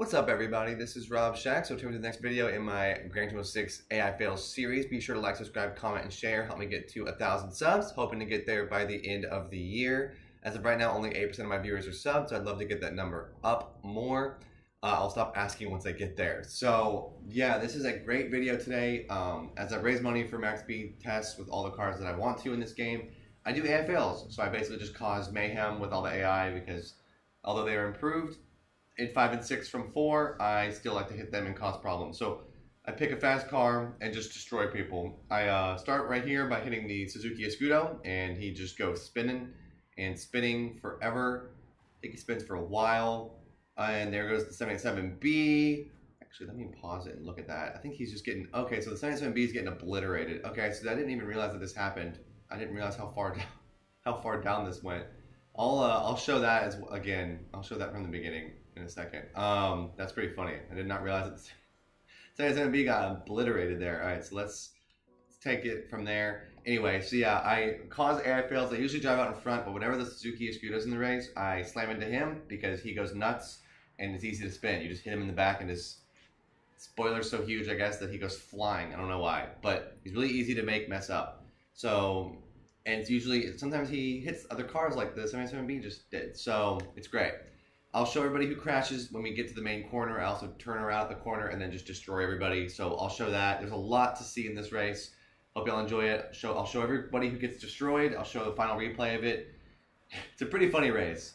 What's up, everybody? This is Rob Shack. So, turn to the next video in my Gran Turismo 6 AI Fails series. Be sure to like, subscribe, comment, and share. Help me get to a thousand subs. Hoping to get there by the end of the year. As of right now, only 8% of my viewers are subs, so I'd love to get that number up more. Uh, I'll stop asking once I get there. So, yeah, this is a great video today. Um, as I raise money for max speed tests with all the cars that I want to in this game, I do AI fails. So, I basically just cause mayhem with all the AI because although they are improved, in five and six from four, I still like to hit them and cause problems. So I pick a fast car and just destroy people. I uh, start right here by hitting the Suzuki Escudo, and he just goes spinning and spinning forever. I think he spins for a while. and there goes the 77B. Actually, let me pause it and look at that. I think he's just getting, okay, so the 77B is getting obliterated. Okay, so I didn't even realize that this happened. I didn't realize how far down, how far down this went. I'll, uh, I'll show that as again. I'll show that from the beginning in a second. Um, that's pretty funny. I did not realize it. Sayonara B got obliterated there. All right, so let's, let's take it from there. Anyway, so yeah, I cause AI fails. I usually drive out in front, but whenever the Suzuki Escudo's in the race, I slam into him because he goes nuts and it's easy to spin. You just hit him in the back and his spoiler's so huge, I guess, that he goes flying. I don't know why, but he's really easy to make mess up. So, and it's usually, sometimes he hits other cars like the 77B just did. So, it's great. I'll show everybody who crashes when we get to the main corner. I also turn around at the corner and then just destroy everybody. So I'll show that. There's a lot to see in this race. Hope y'all enjoy it. Show I'll show everybody who gets destroyed. I'll show the final replay of it. It's a pretty funny race.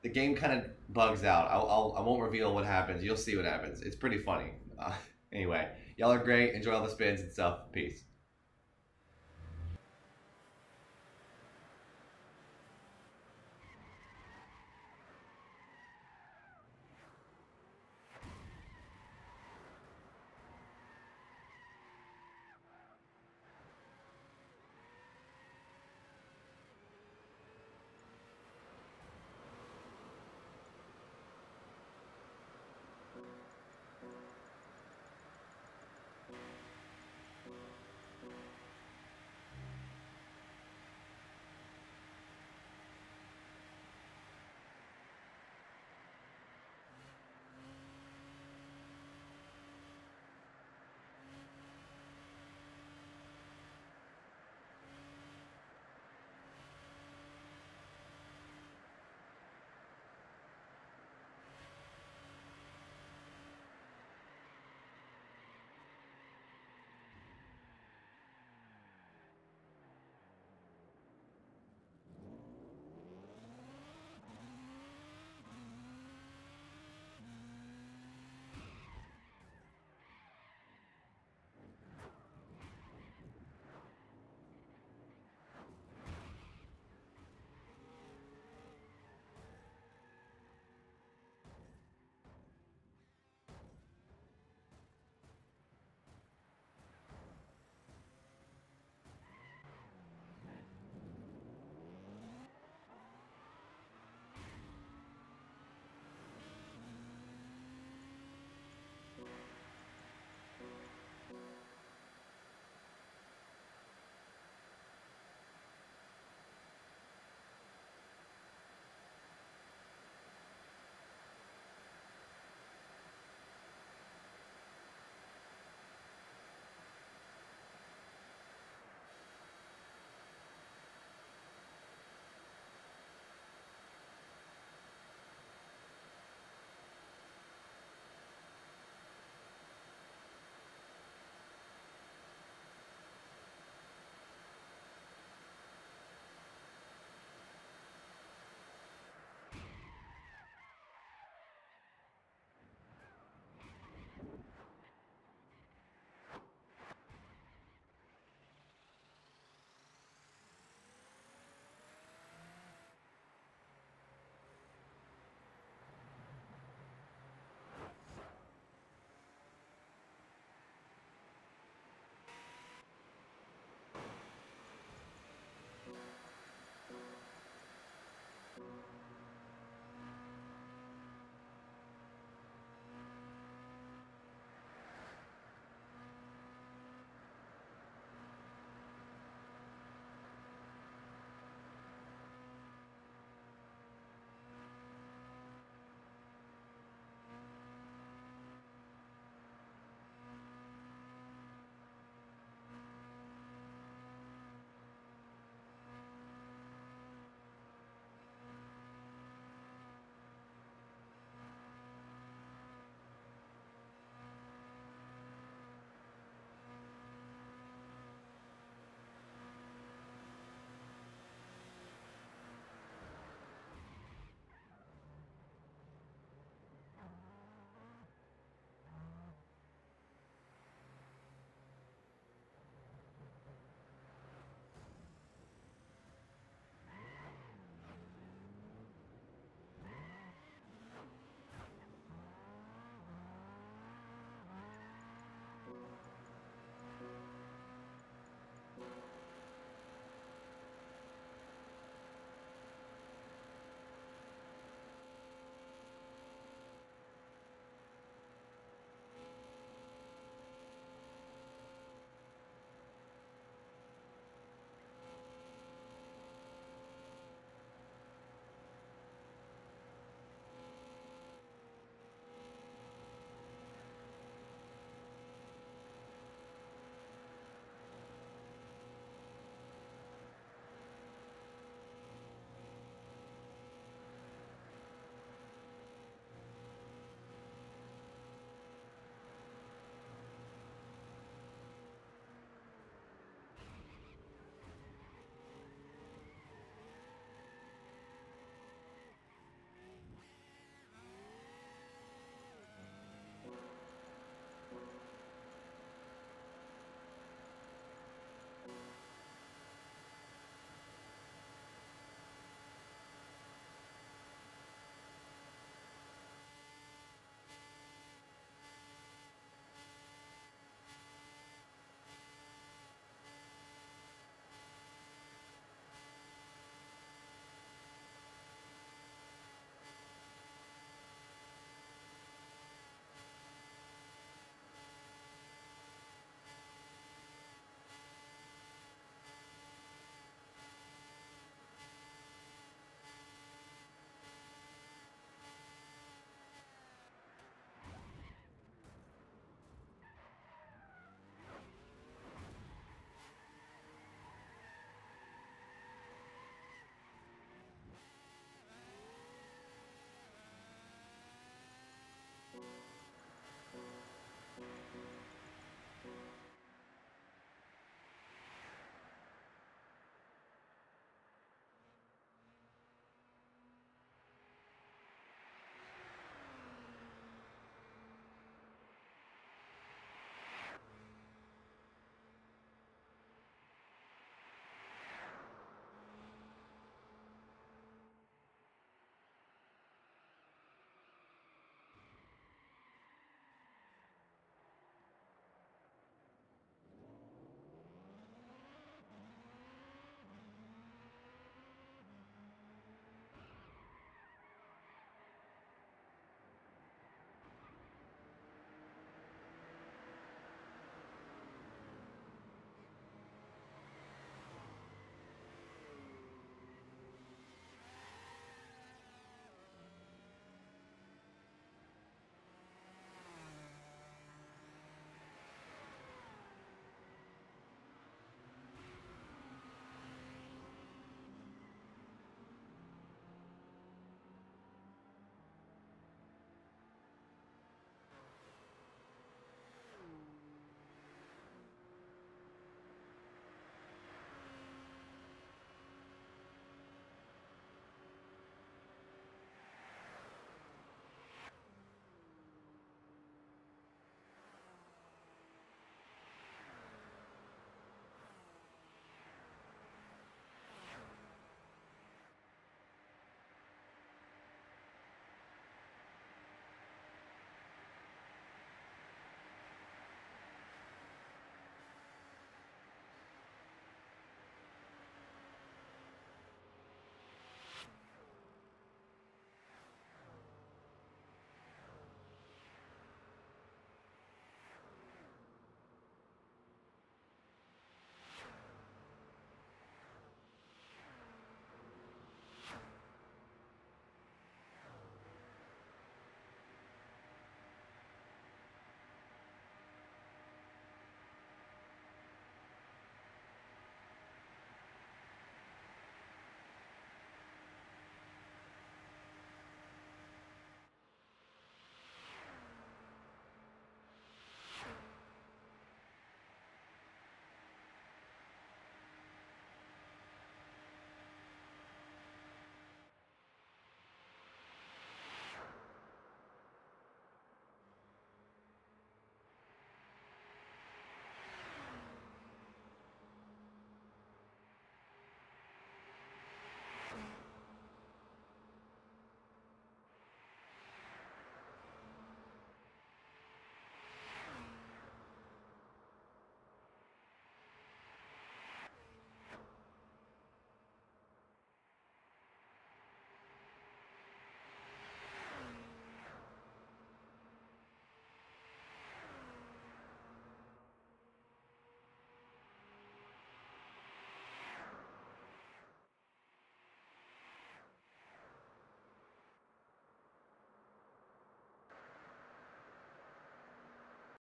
The game kind of bugs out. I'll, I'll, I will not reveal what happens. You'll see what happens. It's pretty funny. Uh, anyway, y'all are great. Enjoy all the spins and stuff. Peace.